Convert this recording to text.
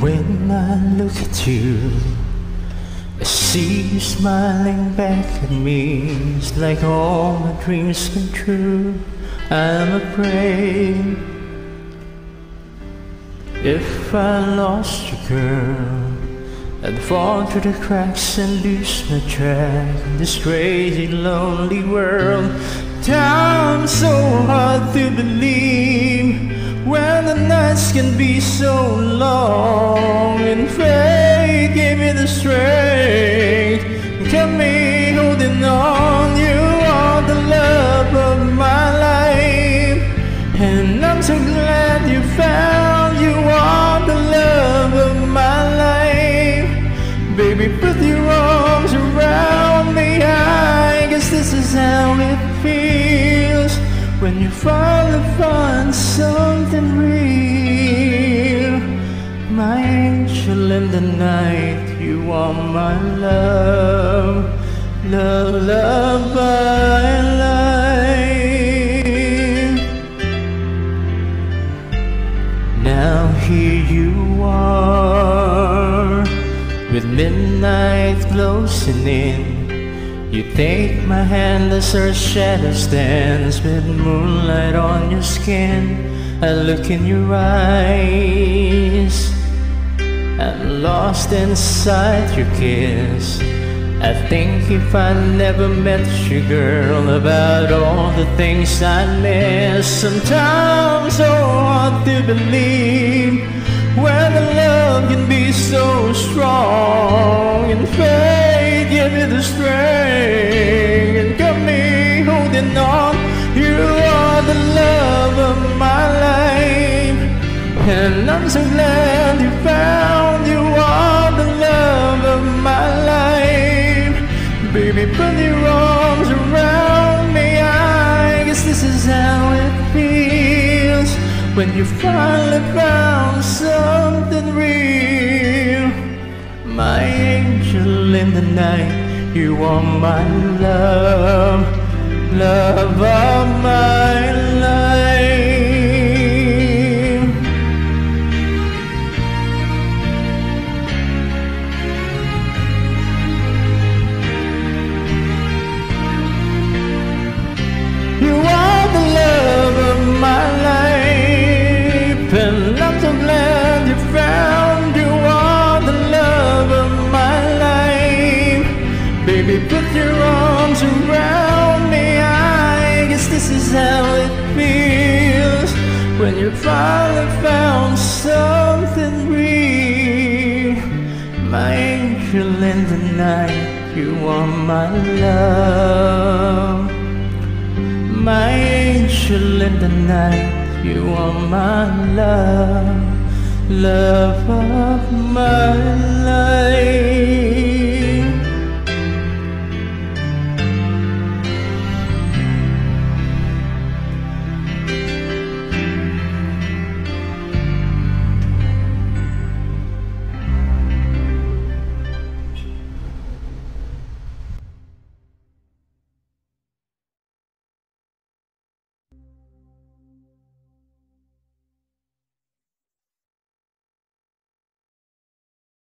When I look at you, I see you smiling back at me. It's like all my dreams come true. I'm afraid if I lost you, girl, I'd fall through the cracks and lose my track in this crazy, lonely world. Time's so hard to believe when the nights can be so long and fate gave me the strength. Kept me holding on you are the love of my life. And I'm so glad you found you are the love of my life. Baby put your arms around me. I guess this is how it feels when you finally find something real My angel in the night You are my love. Love, love, my life Now here you are With midnight closing in you take my hand as our shadow stands with moonlight on your skin. I look in your eyes. I'm lost inside your kiss. I think if I never met you, girl, about all the things I miss. Sometimes so hard to believe and I'm so glad you found. You are the love of my life, baby. Put your arms around me. I guess this is how it feels when you finally found something real. My angel in the night, you are my love, love of my you finally found something real. My angel in the night, you are my love. My angel in the night, you are my love, love of my life.